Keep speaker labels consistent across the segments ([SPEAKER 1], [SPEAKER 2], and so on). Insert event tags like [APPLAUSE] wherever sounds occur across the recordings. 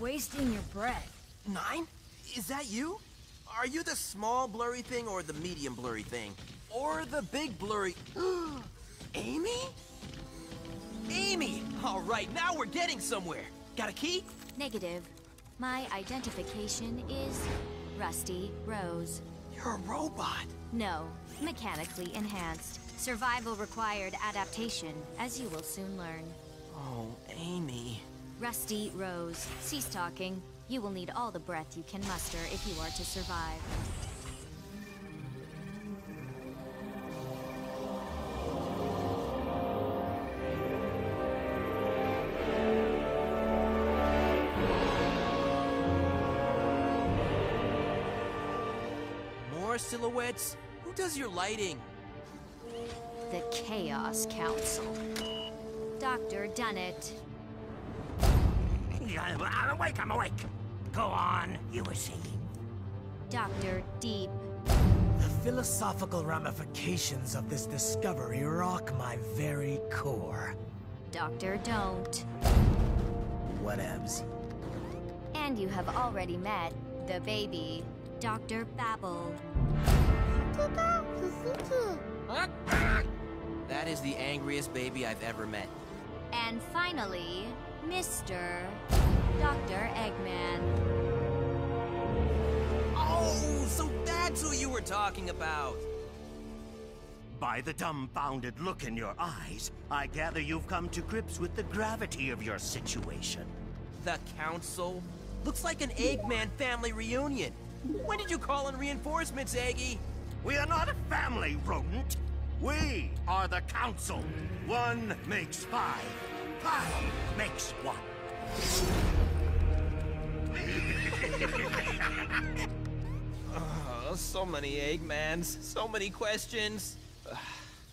[SPEAKER 1] wasting your breath.
[SPEAKER 2] Nine? Is that you? Are you the small blurry thing or the medium blurry thing? Or the big blurry... [GASPS] Amy? Amy! All right, now we're getting somewhere. Got a key?
[SPEAKER 3] Negative. My identification is Rusty Rose.
[SPEAKER 2] You're a robot.
[SPEAKER 3] No, mechanically enhanced. Survival required adaptation, as you will soon learn.
[SPEAKER 2] Oh, Amy.
[SPEAKER 3] Rusty Rose, cease talking. You will need all the breath you can muster if you are to survive.
[SPEAKER 2] More silhouettes? Who does your lighting?
[SPEAKER 3] The Chaos Council. Dr. Done-It.
[SPEAKER 4] I'm awake, I'm awake. Go on, you were saying.
[SPEAKER 3] Dr. Deep.
[SPEAKER 5] The philosophical ramifications of this discovery rock my very core.
[SPEAKER 3] Dr. Don't.
[SPEAKER 5] Whatevs.
[SPEAKER 3] And you have already met the baby, Dr. Babble.
[SPEAKER 2] That is the angriest baby I've ever met.
[SPEAKER 3] And finally, Mr. Dr. Eggman.
[SPEAKER 2] Oh, so that's who you were talking about.
[SPEAKER 4] By the dumbfounded look in your eyes, I gather you've come to grips with the gravity of your situation.
[SPEAKER 2] The council? Looks like an Eggman family reunion. When did you call in reinforcements, Eggy?
[SPEAKER 4] We are not a family, rodent. We are the council. One makes five. Five makes one.
[SPEAKER 2] Oh, so many Eggmans, so many questions.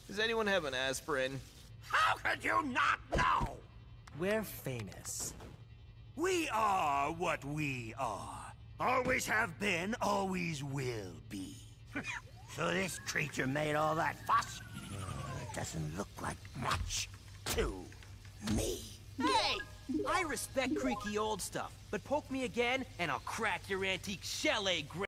[SPEAKER 2] Does anyone have an aspirin?
[SPEAKER 4] How could you not know?
[SPEAKER 5] We're famous.
[SPEAKER 4] We are what we are. Always have been, always will be. [LAUGHS] so this creature made all that fuss? Uh, doesn't look like much to me.
[SPEAKER 2] Hey! I respect creaky old stuff, but poke me again and I'll crack your antique egg